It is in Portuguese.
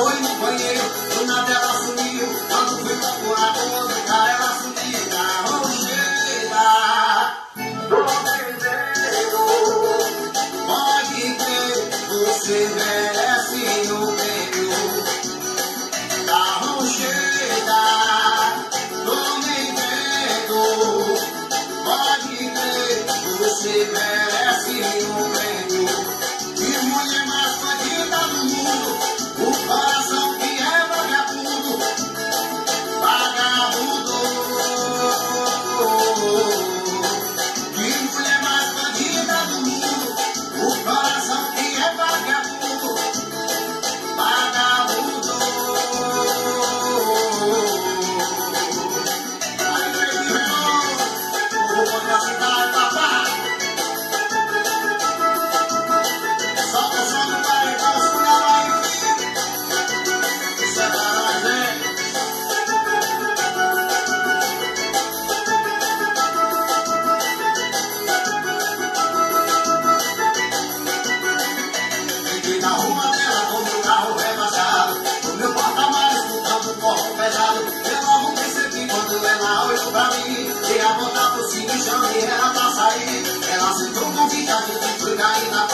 foi no banheiro, do nada ela sumiu. Quando fui procurar com outro cara, ela sumiu na rocheira Tô terreiro. Pode ter, você vê. voltar por cima e ela tá saindo, Ela sentou com e que foi cair na